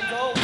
Go.